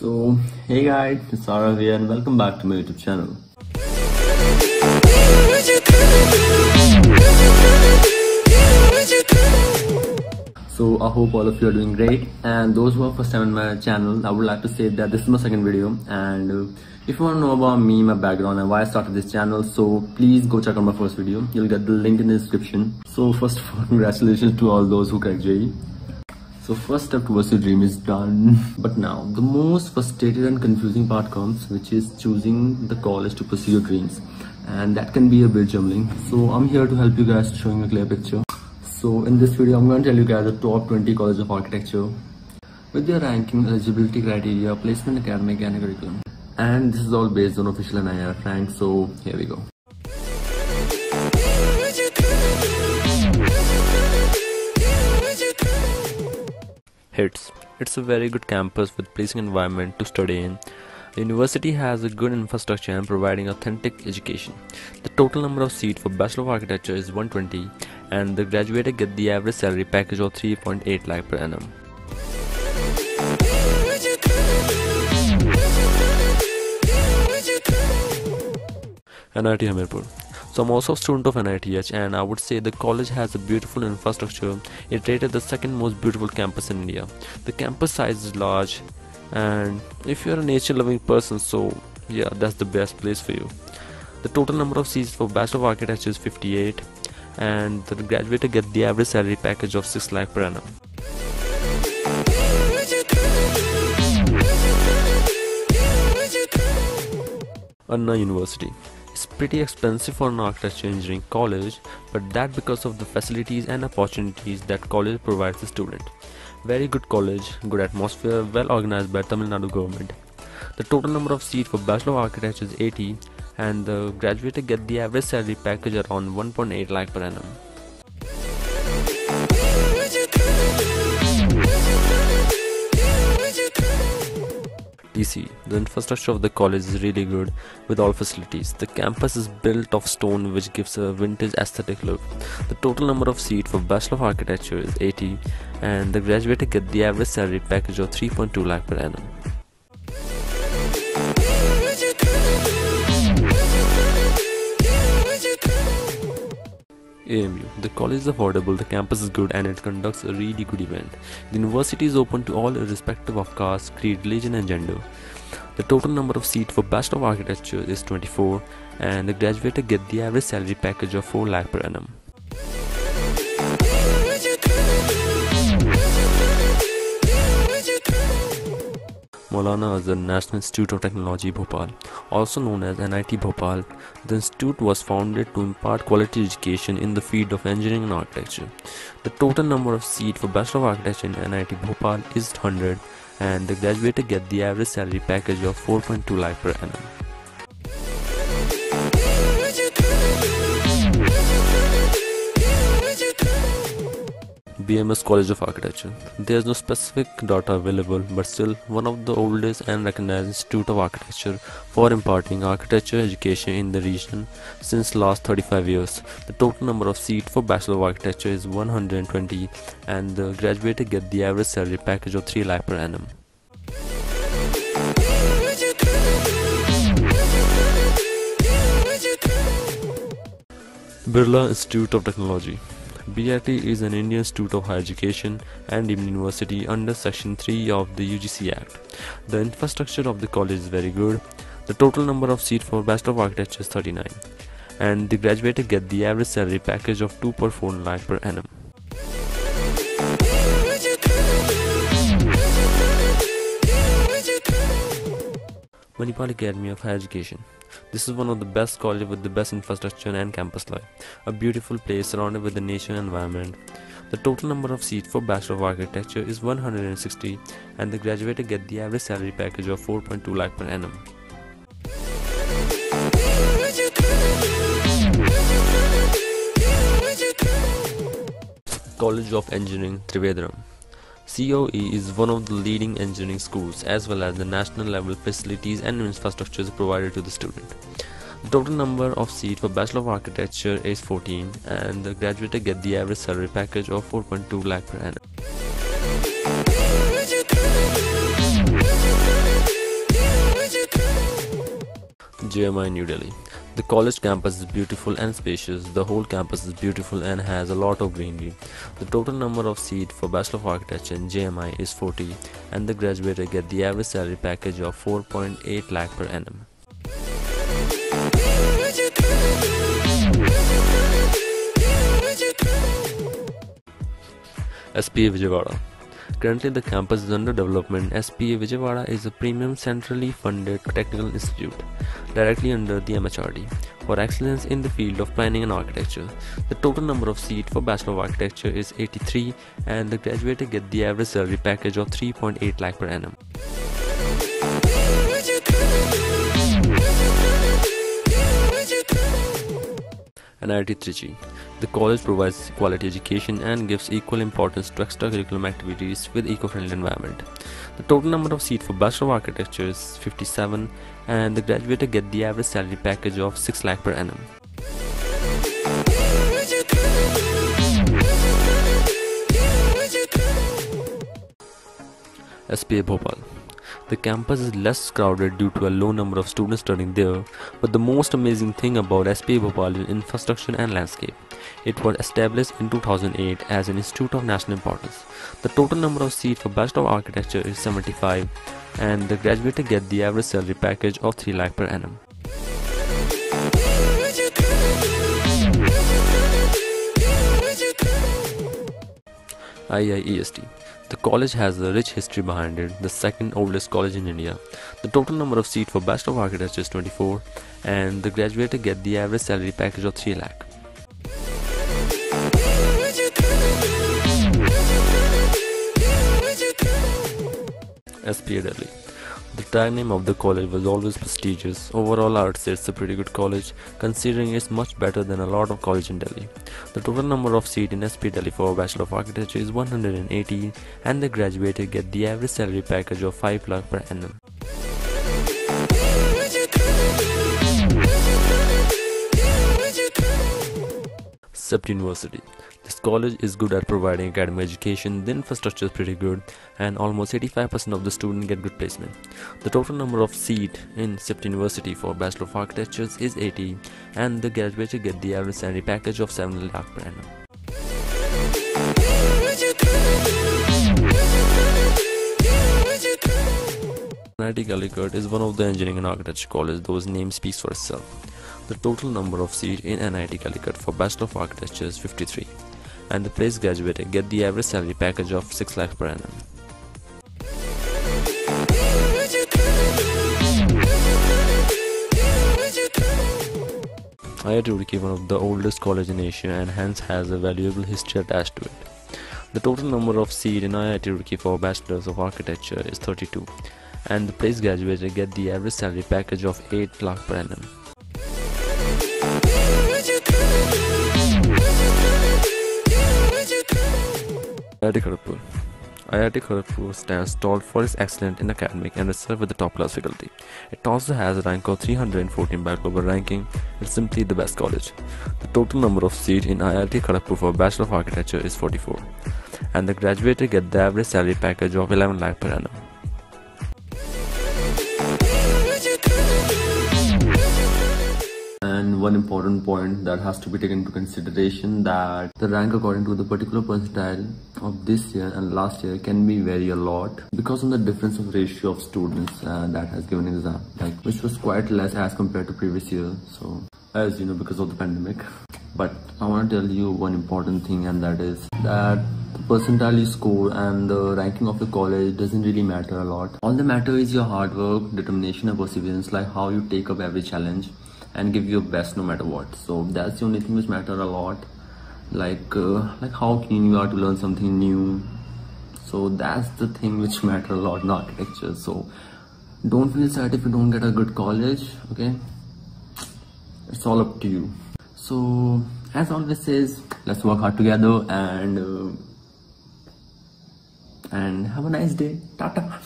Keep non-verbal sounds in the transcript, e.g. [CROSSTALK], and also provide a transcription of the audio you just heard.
So, hey guys, it's Aarav here and welcome back to my YouTube channel. So, I hope all of you are doing great and those who are first time on my channel, I would like to say that this is my second video and uh, if you want to know about me, my background and why I started this channel, so please go check out my first video. You'll get the link in the description. So, first of all, [LAUGHS] congratulations to all those who cracked. So first step towards your dream is done. But now the most frustrated and confusing part comes, which is choosing the college to pursue your dreams. And that can be a bit jumbling. So I'm here to help you guys showing a clear picture. So in this video, I'm going to tell you guys the top 20 colleges of architecture with their ranking, eligibility criteria, placement academic and curriculum. And this is all based on official NIRF rank. So here we go. HITS. It's a very good campus with pleasing environment to study in. The university has a good infrastructure and providing authentic education. The total number of seats for Bachelor of Architecture is 120 and the graduated get the average salary package of 3.8 lakh per annum. NIT Hamirpur. So I'm also a student of NITH and I would say the college has a beautiful infrastructure. It rated the second most beautiful campus in India. The campus size is large and if you're a nature loving person so yeah that's the best place for you. The total number of seats for Bachelor of Architecture is 58 and the graduate get the average salary package of 6 lakh per annum. Anna University. It's pretty expensive for an architecture engineering college, but that because of the facilities and opportunities that college provides the student. Very good college, good atmosphere, well organized by Tamil Nadu government. The total number of seats for Bachelor of Architecture is 80 and the graduate get the average salary package around 1.8 lakh per annum. TC. The infrastructure of the college is really good with all facilities. The campus is built of stone which gives a vintage aesthetic look. The total number of seats for Bachelor of Architecture is 80 and the graduate get the average salary package of 3.2 lakh per annum. AMU. The college is affordable, the campus is good, and it conducts a really good event. The university is open to all irrespective of caste, creed, religion, and gender. The total number of seats for Bachelor of Architecture is 24, and the graduate get the average salary package of 4 lakh per annum. Maulana Azad National Institute of Technology Bhopal, also known as NIT Bhopal. The institute was founded to impart quality education in the field of engineering and architecture. The total number of seats for Bachelor of Architecture in NIT Bhopal is 100 and the graduates get the average salary package of 4.2 lakh per annum. BMS College of Architecture. There is no specific data available, but still one of the oldest and recognized institute of architecture for imparting architecture education in the region since last 35 years. The total number of seats for Bachelor of Architecture is 120, and the graduate get the average salary package of 3 lakh per annum. Birla Institute of Technology. BIT is an Indian Institute of Higher Education and University under Section 3 of the UGC Act. The infrastructure of the college is very good. The total number of seats for Bachelor of Architecture is 39 and the graduates get the average salary package of 2.4 lakh per annum. Manipal Academy of Higher Education. This is one of the best colleges with the best infrastructure and campus life. A beautiful place surrounded with the nature environment. The total number of seats for Bachelor of Architecture is 160 and the graduates get the average salary package of 4.2 lakh per annum. College of Engineering Trivandrum COE is one of the leading engineering schools as well as the national level facilities and infrastructures provided to the student. The total number of seats for Bachelor of Architecture is 14 and the graduate get the average salary package of 4.2 lakh per annum. JMI New Delhi the college campus is beautiful and spacious. The whole campus is beautiful and has a lot of greenery. The total number of seats for Bachelor of Architecture in JMI is 40 and the graduates get the average salary package of 4.8 lakh per annum. SPA Vijayawada Currently, the campus is under development. SPA Vijayawada is a premium centrally funded technical institute directly under the MHRD for excellence in the field of planning and architecture. The total number of seats for Bachelor of Architecture is 83 and the graduates get the average salary package of 3.8 lakh per annum. NIT Trichy the college provides quality education and gives equal importance to extracurricular activities with eco-friendly environment. The total number of seats for Bachelor of Architecture is 57 and the graduates get the average salary package of 6 lakh per annum. SPA Bhopal the campus is less crowded due to a low number of students studying there, but the most amazing thing about SPA Bhopal is infrastructure and landscape. It was established in 2008 as an institute of national importance. The total number of seats for Bachelor of Architecture is 75 and the graduates get the average salary package of 3 lakh per annum. IIEST the college has a rich history behind it, the second oldest college in India. The total number of seats for Bachelor of Architecture is 24 and the graduates get the average salary package of 3 lakh. SPA Delhi. The tag name of the college was always prestigious. Overall, I would say it's a pretty good college, considering it's much better than a lot of colleges in Delhi. The total number of seats in SPA Delhi for Bachelor of Architecture is 118, and the graduates get the average salary package of 5 lakh per annum. CEPT University. College is good at providing academic education, the infrastructure is pretty good, and almost 85% of the students get good placement. The total number of seats in CEPT University for Bachelor of Architecture is 80, and the graduates get the average salary package of 7 lakh per annum. NIT Calicut is one of the engineering and architecture colleges whose name speaks for itself. The total number of seats in NIT Calicut for Bachelor of Architecture is 53 and the place graduated get the average salary package of 6 lakhs per annum. IIT Roorkee is one of the oldest college in Asia and hence has a valuable history attached to it. The total number of seats in IIT Roorkee for Bachelors of Architecture is 32 and the place graduated get the average salary package of 8 lakh per annum. IIT Kharagpur IIT Kharagpur stands tall for its excellence in academic and research with the top class faculty. It also has a rank of 314 by global ranking. It's simply the best college. The total number of seats in IIT Kharagpur for Bachelor of Architecture is 44, and the graduates get the average salary package of 11 lakh per annum. One important point that has to be taken into consideration that the rank according to the particular percentile of this year and last year can be vary a lot because of the difference of ratio of students uh, that has given exam like which was quite less as compared to previous year. So as you know because of the pandemic. But i want to tell you one important thing and that is that the percentile you score and the ranking of the college doesn't really matter a lot. All the matter is your hard work determination and perseverance like how you take up every challenge and give your best no matter what. So that's the only thing which matter a lot. Like uh, like how keen you are to learn something new. So that's the thing which matter a lot in architecture. So don't feel sad if you don't get a good college okay? It's all up to you. So as always says let's work hard together and uh, and have a nice day. Tata